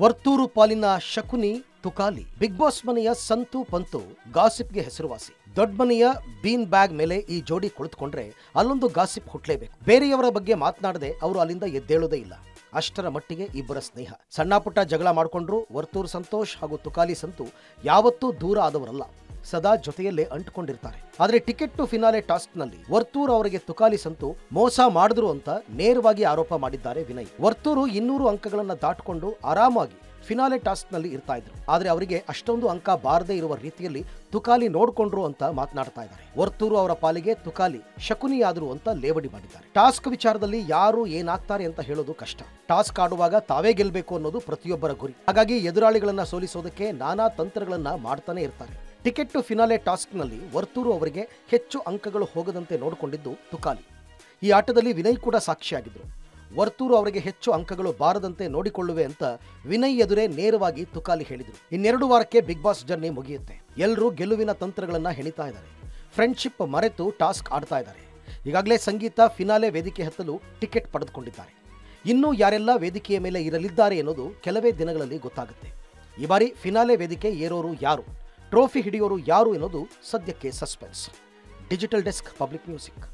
ವರ್ತೂರು ಪಾಲಿನ Shakuni Tukali. Big boss ಮನೆಯ ಸಂತು ಪಂತು ಗಾಸಿಪ್ಗೆ ಹೆಸರುವಾಸಿ. ದೊಡ್ಡ ಮನೆಯ ಬೀನ್ ಬ್ಯಾಗ್ ಮೇಲೆ ಈ ಜೋಡಿ ಕುಳಿತುಕೊಂಡ್ರೆ ಅಲ್ಲೊಂದು ಗಾಸಿಪ್ ಹುಟ್ಲೇಬೇಕು. ಬೇರೆಯವರ ಬಗ್ಗೆ ಮಾತನಾಡದೆ ಅವರು ಅಲ್ಲಿಂದ ಎದ್ದೇಳೋದೇ ಇಲ್ಲ. ಅಷ್ಟರ ಮಟ್ಟಿಗೆ ಇಬ್ಬರ ಸ್ನೇಹ. ಸಣ್ಣ ಪುಟ್ಟ ಜಗಳ ಮಾಡಿಕೊಂಡ್ರು ವರ್ತೂರು ಸಂತೋಷ್ ಹಾಗೂ ತುಕಾಲಿ ಸಂತು ಯಾವತ್ತೂ ದೂರ ಆದವರಲ್ಲ. ಸದಾ ಜೊತೆಯಲ್ಲೇ ಅಂಟ್ಕೊಂಡಿರ್ತಾರೆ. ಆದರೆ ಟಿಕೆಟ್ ಟು ಫಿನಾಲೆ ಟಾಸ್ಕ್ನಲ್ಲಿ ವರ್ತೂರು ಅವರಿಗೆ ತುಕಾಲಿ ಸಂತು ಮೋಸ ಮಾಡಿದ್ರು ಅಂತ ನೇರವಾಗಿ ಆರೋಪ ಮಾಡಿದ್ದಾರೆ ವಿನಯ್. ವರ್ತೂರು ಇನ್ನೂರು ಅಂಕಗಳನ್ನ ದಾಟಿಕೊಂಡು ಆರಾಮಾಗಿ ಫಿನಾಲೆ ಟಾಸ್ಕ್ನಲ್ಲಿ ಇರ್ತಾ ಇದ್ರು. ಆದ್ರೆ ಅವರಿಗೆ ಅಷ್ಟೊಂದು ಅಂಕ ಬಾರದೇ ಇರುವ ರೀತಿಯಲ್ಲಿ ತುಕಾಲಿ ನೋಡ್ಕೊಂಡ್ರು ಅಂತ ಮಾತನಾಡ್ತಾ ಇದ್ದಾರೆ. ವರ್ತೂರು ಅವರ ಪಾಲಿಗೆ ತುಕಾಲಿ ಶಕುನಿಯಾದ್ರು ಅಂತ ಲೇವಡಿ ಮಾಡಿದ್ದಾರೆ. ಟಾಸ್ಕ್ ವಿಚಾರದಲ್ಲಿ ಯಾರು ಏನಾಗ್ತಾರೆ ಅಂತ ಹೇಳೋದು ಕಷ್ಟ. ಟಾಸ್ಕ್ ಆಡುವಾಗ ತಾವೇ ಗೆಲ್ಬೇಕು ಅನ್ನೋದು ಪ್ರತಿಯೊಬ್ಬರ ಗುರಿ. ಹಾಗಾಗಿ ಎದುರಾಳಿಗಳನ್ನ ಸೋಲಿಸೋದಕ್ಕೆ ನಾನಾ ತಂತ್ರಗಳನ್ನ ಮಾಡ್ತಾನೆ ಇರ್ತಾರೆ. ಟಿಕೆಟ್ ಟು ಫಿನಾಲೆ ಟಾಸ್ಕ್ನಲ್ಲಿ ವರ್ತೂರು ಅವರಿಗೆ ಹೆಚ್ಚು ಅಂಕಗಳು ಹೋಗದಂತೆ ನೋಡಿಕೊಂಡಿದ್ದು ತುಕಾಲಿ. ಈ ಆಟದಲ್ಲಿ ವಿನಯ್ ಕೂಡ ಸಾಕ್ಷಿಯಾಗಿದ್ದರು. ವರ್ತೂರು ಅವರಿಗೆ ಹೆಚ್ಚು ಅಂಕಗಳು ಬಾರದಂತೆ ನೋಡಿಕೊಳ್ಳುವೆ ಅಂತ ವಿನಯ್ ಎದುರೇ ನೇರವಾಗಿ ತುಕಾಲಿ ಹೇಳಿದರು. ಇನ್ನೆರಡು ವಾರಕ್ಕೆ ಬಿಗ್ ಬಾಸ್ ಜರ್ನಿ ಮುಗಿಯುತ್ತೆ. ಎಲ್ಲರೂ ಗೆಲುವಿನ ತಂತ್ರಗಳನ್ನು ಹೆಣಿತಾ ಇದ್ದಾರೆ. ಫ್ರೆಂಡ್ಶಿಪ್ ಮರೆತು ಟಾಸ್ಕ್ ಆಡ್ತಾ ಇದ್ದಾರೆ. ಈಗಾಗಲೇ ಸಂಗೀತ ಫಿನಾಲೆ ವೇದಿಕೆ ಹತ್ತಲು ಟಿಕೆಟ್ ಪಡೆದುಕೊಂಡಿದ್ದಾರೆ. ಇನ್ನೂ ಯಾರೆಲ್ಲ ವೇದಿಕೆಯ ಮೇಲೆ ಇರಲಿದ್ದಾರೆ ಎನ್ನುವುದು ಕೆಲವೇ ದಿನಗಳಲ್ಲಿ ಗೊತ್ತಾಗುತ್ತೆ. ಈ ಬಾರಿ ಫಿನಾಲೆ ವೇದಿಕೆ ಏರೋರು ಯಾರು? ಟ್ರೋಫಿ ಹಿಡಿಯೋರು ಯಾರು ಎನ್ನುವುದು ಸದ್ಯಕ್ಕೆ suspense. Digital desk Public Music.